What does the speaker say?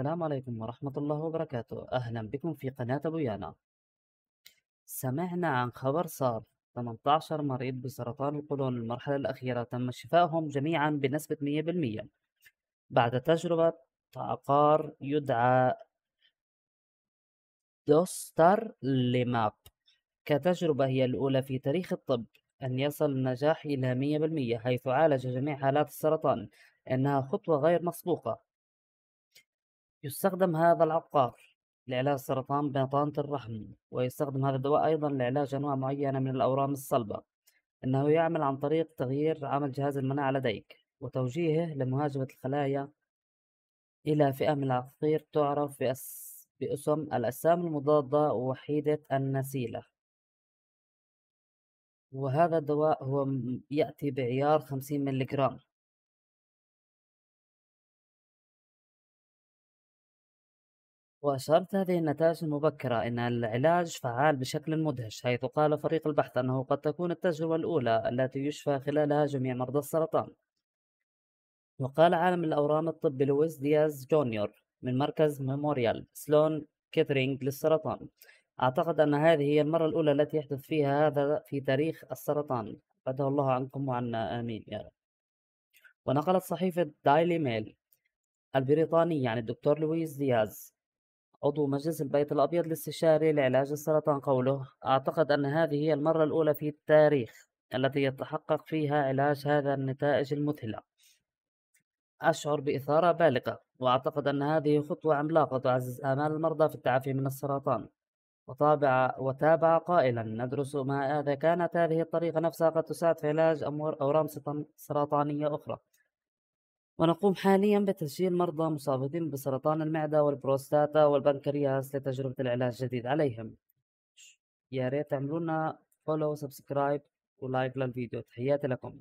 السلام عليكم ورحمة الله وبركاته. أهلا بكم في قناة أبويانا سمعنا عن خبر صار. 18 مريض بسرطان القولون. المرحلة الأخيرة تم شفائهم جميعا بنسبة 100% بعد تجربة عقار يدعى دوستر ليماب كتجربة هي الأولى في تاريخ الطب. أن يصل النجاح إلى 100% حيث عالج جميع حالات السرطان. إنها خطوة غير مسبوقة. يستخدم هذا العقار لعلاج سرطان بطانة الرحم ويستخدم هذا الدواء أيضا لعلاج أنواع معينة من الأورام الصلبة. إنه يعمل عن طريق تغيير عمل جهاز المناعة لديك وتوجيهه لمهاجمة الخلايا إلى فئة من العقاقير تعرف بأس... باسم الأجسام المضادة وحيدة النسيلة. وهذا الدواء هو يأتي بعيار خمسين ملغ وأشارت هذه النتائج المبكرة أن العلاج فعال بشكل مدهش حيث قال فريق البحث أنه قد تكون التجربة الأولى التي يشفى خلالها جميع مرضى السرطان. وقال عالم الأورام الطبي لويس دياز جونيور من مركز ميموريال سلون كيترينج للسرطان أعتقد أن هذه هي المرة الأولى التي يحدث فيها هذا في تاريخ السرطان. قده الله عنكم وعنا آمين يا رب. ونقلت صحيفة دايلي ميل البريطانية عن الدكتور لويس دياز عضو مجلس البيت الأبيض الاستشاري لعلاج السرطان قوله أعتقد أن هذه هي المرة الأولى في التاريخ التي يتحقق فيها علاج هذا النتائج المذهلة أشعر بإثارة بالغة وأعتقد أن هذه خطوة عملاقة تعزز آمال المرضى في التعافي من السرطان. وطابع وتابع قائلا ندرس ما إذا كانت هذه الطريقة نفسها قد تساعد في علاج أمور أورام سرطانية أخرى. ونقوم حاليا بتسجيل مرضى مصابين بسرطان المعدة والبروستاتا والبنكرياس لتجربة العلاج الجديد عليهم. يا ريت تعملونا follow subscribe و like للفيديو. تحياتي لكم.